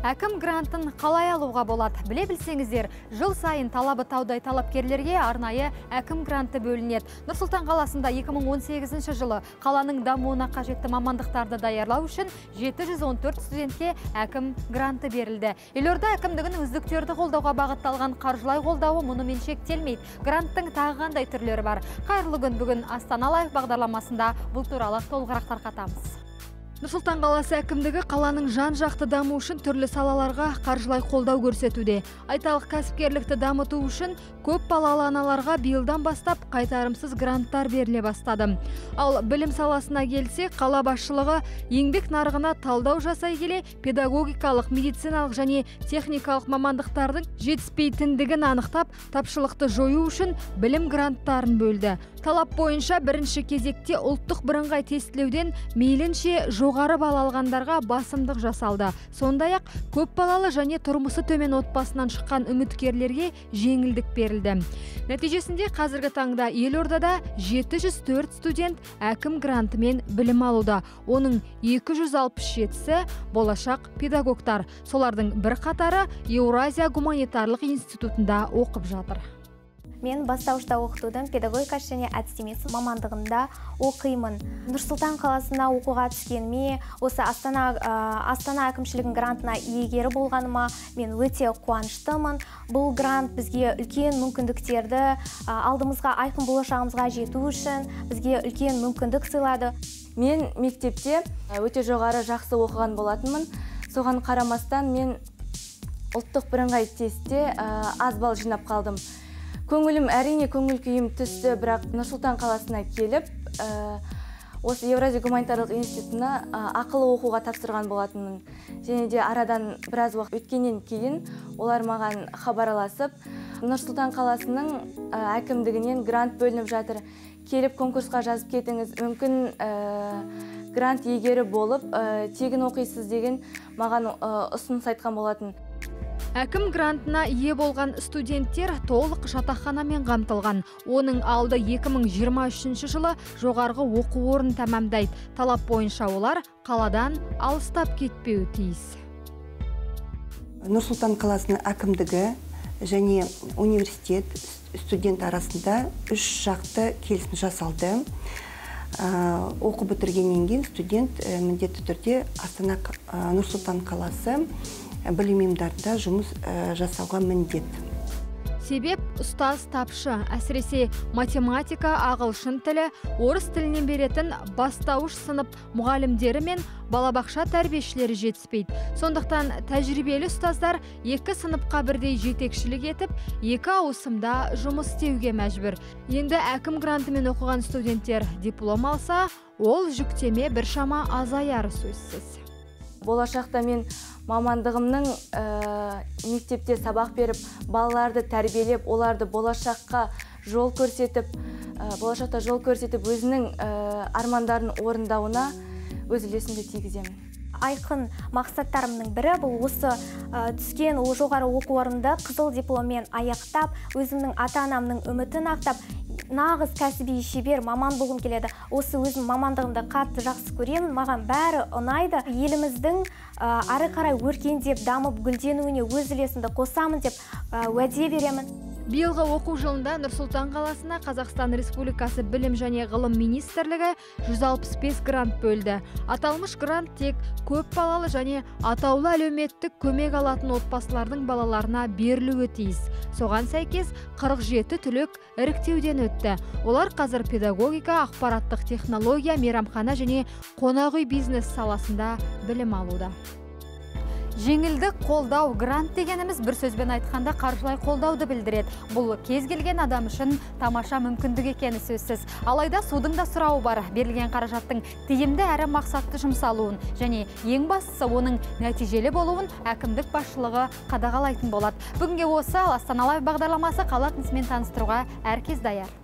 Әкім грантын қалай алуға болады? Біле білсеңіздер, жыл сайын талабы таудай талапкерлерге арнайы әкім гранты бөлінеді. Нұрсұлтан қаласында 2018 жылы қаланың дамуына қажетті мамандықтарды даярлау үшін 714 студентке әкім гранты берілді. Елорда әкімдігінің үздіктерді қолдауға бағытталған қаржылай қолдауы мұнымен шектелмейді. Гранттың тағы қандай түрлері бар. Қайырлы күн бүгін Астана Лайф бағдарламасында бұл туралы толығырақ тарқатамыз. Нұрсұлтан қаласы әкімдігі қаланың жан жақты даму үшін түрлі салаларға қаржылай қолдау көрсетуде. Айталық кәсіпкерлікті дамыту үшін көп балалы аналарға биылдан бастап қайтарымсыз гранттар беріле бастады. Ал білім саласына келсе, қала басшылығы еңбек нарығына талдау жасай келе педагогикалық, медициналық және техникалық мамандықтардың жетіспейтіндігін анықтап, тапшылықты жою үшін білім гранттарын бөлді. Талап бойынша бірінші кезекте ұлттық бірыңғай тестілеуден мейлінше жоғары балл алғандарға басымдық жасалды. Сондай-ақ көп балалы және тұрмысы төмен отбасынан шыққан үміткерлерге жеңілдік берілді. Нәтижесінде қазіргі таңда елордада 704 студент әкім грантымен білім алуда. Оның 267-сі болашақ педагогтар. Солардың бір қатары Еуразия гуманитарлық институтында оқып жатыр мен бастауышта оқытудың педагогикасы және әдістемесі мамандығында оқимын. Нұрсұлтан қаласына оқуға түскеніме осы астана астана әкімшілігінің грантына иегері болғаныма мен өте қуаныштымын. Бұл грант бізге үлкен мүмкіндіктерді алдымызға айқын болашағымызға жету үшін бізге үлкен мүмкіндік сыйлады. Мен мектепте өте жоғары жақсы оқыған болатынмын. Соған қарамастан мен ұлттық бірыңғай тестте аз балл жинап қалдым. Көңілім әрине көңіл күйім түсті бірақ нұрсұлтан қаласына келіп осы евразия гуманитарлық институтына ақылы оқуға тапсырған болатынмын. Және де арадан біраз уақыт өткеннен кейін олар маған хабарласып нұрсұлтан қаласының әкімдігінен грант бөлініп жатыр. Келіп конкурсқа жазып кетіңіз. Мүмкін грант иегері болып тегін оқисыз деген маған ұсыныс айтқан болатын. Әкім грантына ие болған студенттер толық жатақханамен қамтылған. Оның алды 2023 жылы жоғарғы оқу орын тәмамдайды. Талап бойынша олар қаладан алыстап кетпеуі тиіс. Нұрсұлтан қаласының әкімдігі және университет студент арасында үш жақты келісім жасалды. оқу бітіргеннен кейін студент міндетті түрде Астана Нұрсұлтан қаласы білім ұйымдарында жұмыс жасауға міндет. Себеп ұстаз тапшы. Әсіресе математика ағылшын тілі орыс тілінен беретін бастауыш сынып мұғалімдері мен балабақша тәрбиешілері жетіспейді. Сондықтан тәжірибелі ұстаздар екі сыныпқа бірдей жетекшілік етіп екі ауысымда жұмыс істеуге мәжбүр. Енді әкім грантымен оқыған студенттер диплом алса ол жүктеме біршама азаяры сөзсіз. Болашақта мен мамандығымның ә, мектепте сабақ беріп балаларды тәрбиелеп оларды болашаққа жол көрсетіп ә, болашақта жол көрсетіп өзінің ә, армандарын орындауына өз үлесімді тигіземін. Айқын мақсаттарымның бірі бұл осы түскен жоғары оқу орнында қызыл дипломмен аяқтап өзімнің ата анамның үмітін ақтап нағыз кәсіби шебер маман болғым келеді. Осы өзім мамандығымды қатты жақсы көремін маған бәрі ұнайды. Еліміздің ары қарай өркендеп дамып гүлденуіне өз үлесімді қосамын деп уәде беремін. Биылғы оқу жылында нұрсұлтан қаласына қазақстан республикасы білім және ғылым министрлігі 165 грант бөлді. Аталмыш грант тек көп балалы және атаулы әлеуметтік көмек алатын отбасылардың балаларына берілуі тиіс. Соған сәйкес 47 түлек іріктеуден өтті. Олар қазір педагогика ақпараттық технология мейрамхана және қонақ үй бизнес саласында білім алуда. Жеңілдік қолдау грант дегеніміз бір сөзбен айтқанда қаржылай қолдауды білдіреді. Бұл кез келген адам үшін тамаша мүмкіндік екені сөзсіз. Алайда судың да сұрауы бар. Берілген қаражаттың тиімді әрі мақсатты жұмсалуын және ең бастысы оның нәтижелі болуын әкімдік басшылығы қадағалайтын болады. Бүгінге осы астана лайв бағдарламасы қала таныстыруға әркез даяр.